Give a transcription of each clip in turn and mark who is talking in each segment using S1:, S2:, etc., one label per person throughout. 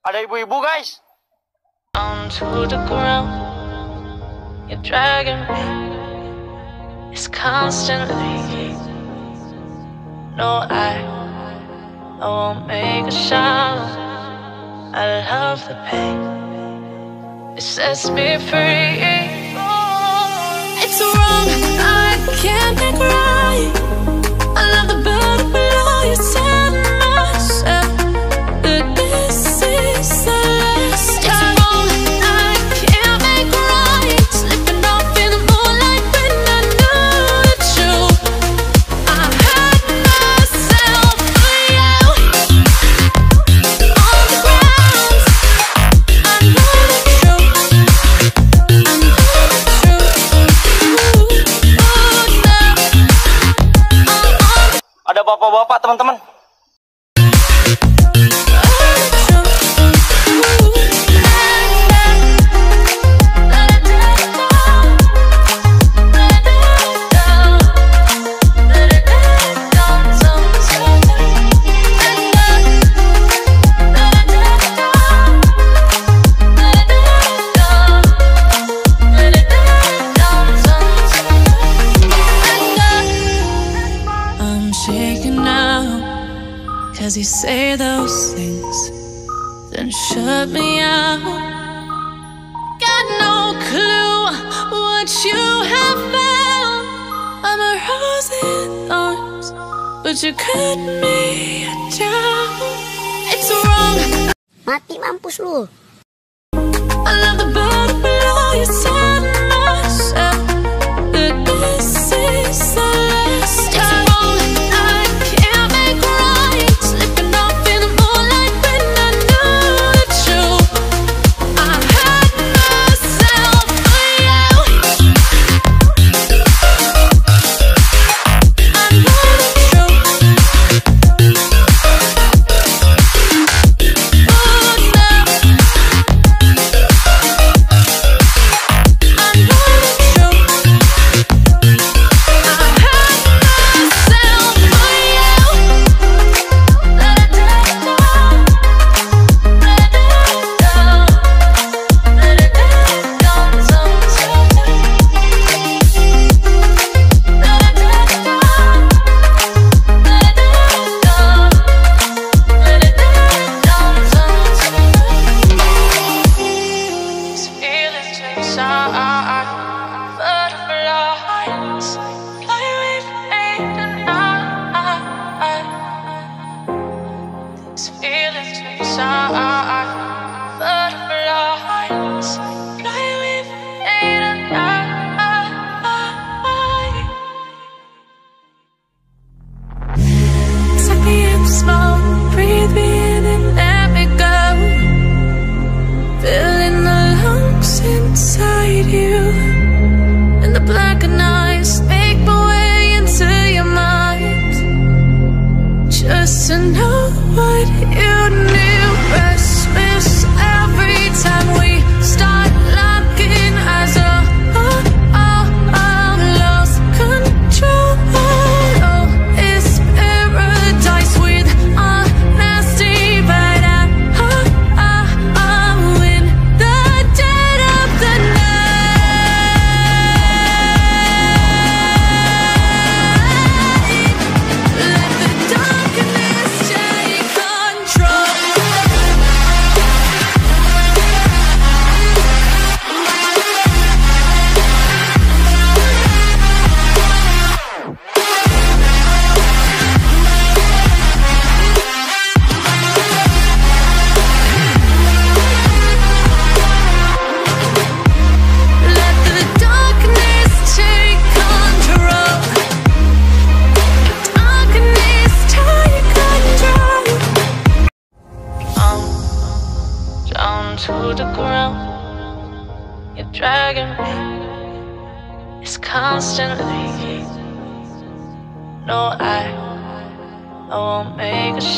S1: Ada ibu-ibu guys.
S2: Onto the ground, you're dragging me. It's constantly. No, I, I won't make a sound. I love the pain. It sets me free.
S1: bapak-bapak teman-teman.
S3: as you say those things, then shut me out. Got no clue what you have found. I'm a rose in thorns, but you cut me down. It's wrong.
S4: Mati mampus lu.
S3: I love the butterfly you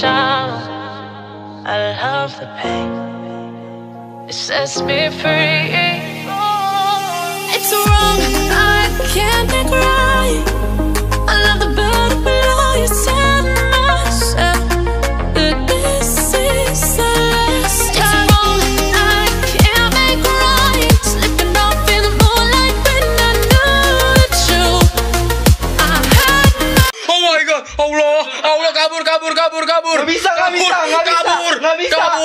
S3: I
S2: love the pain. It sets me free.
S4: Kamu.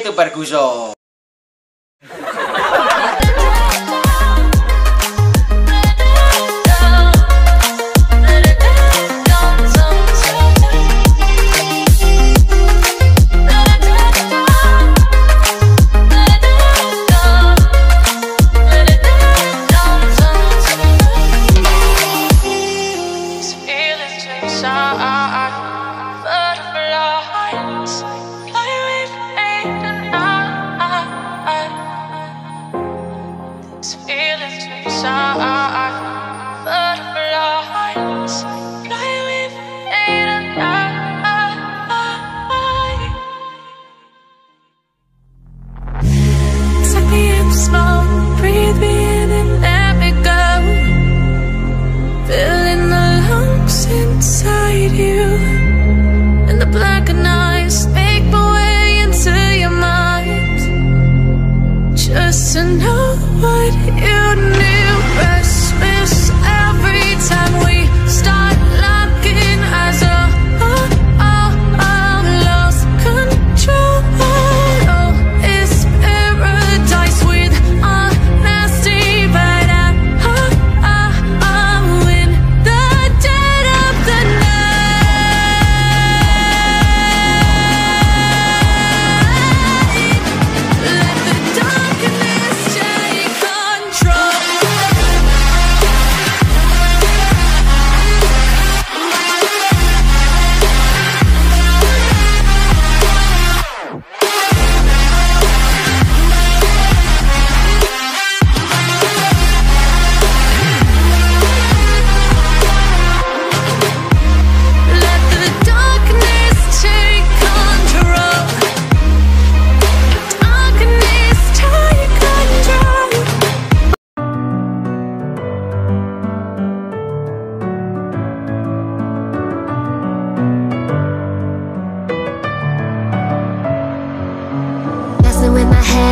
S4: itu Barguso Head.